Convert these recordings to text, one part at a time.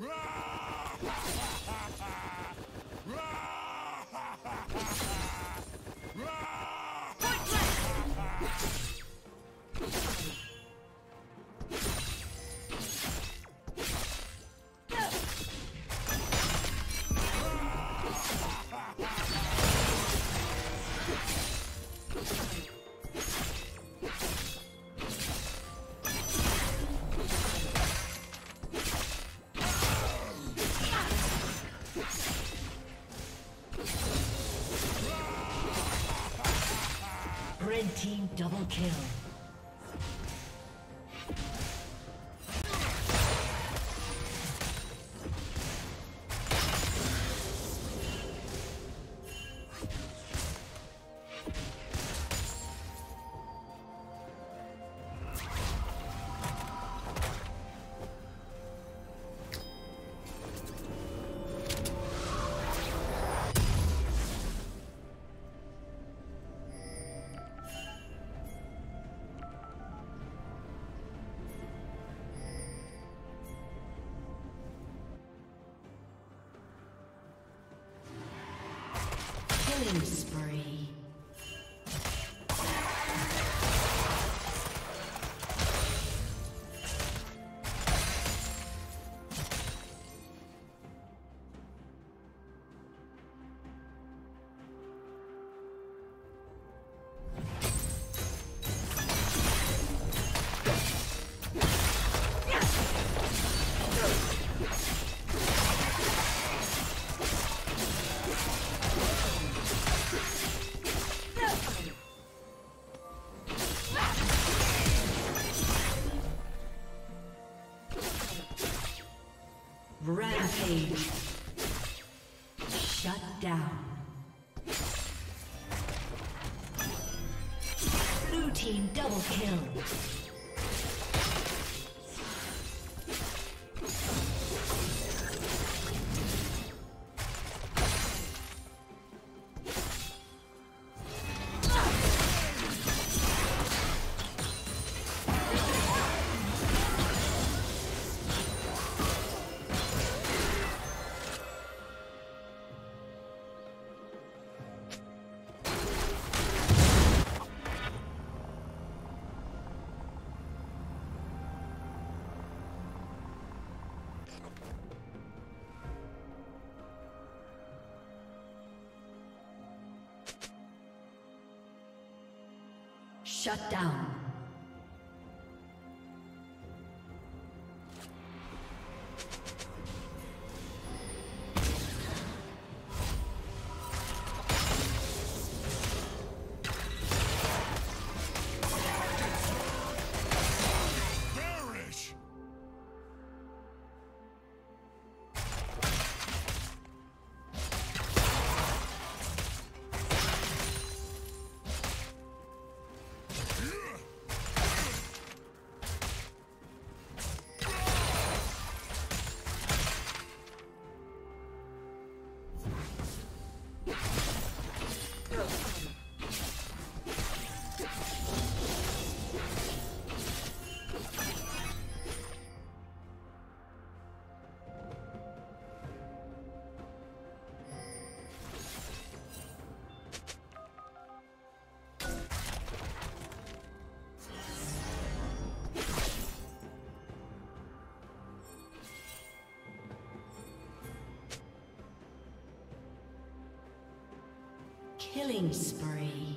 Rah! Team double kill. Shut down. Killing spree.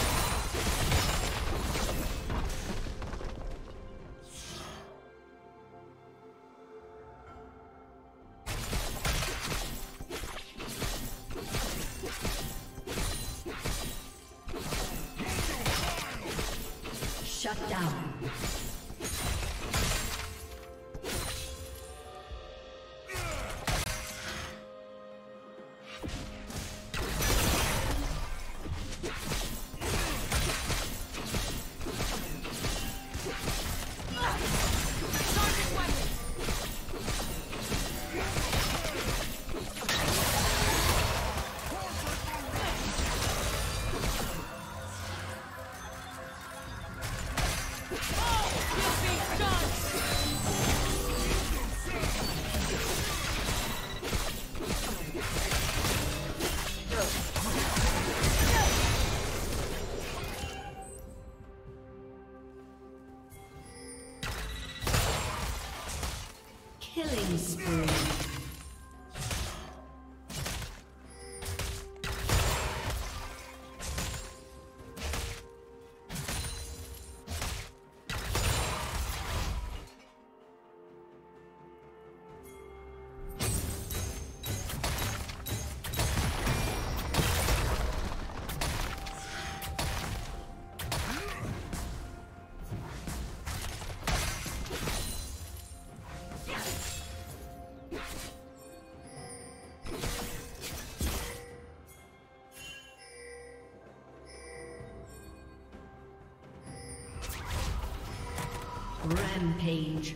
Rampage.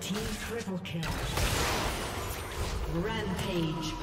Team triple kill. Rampage.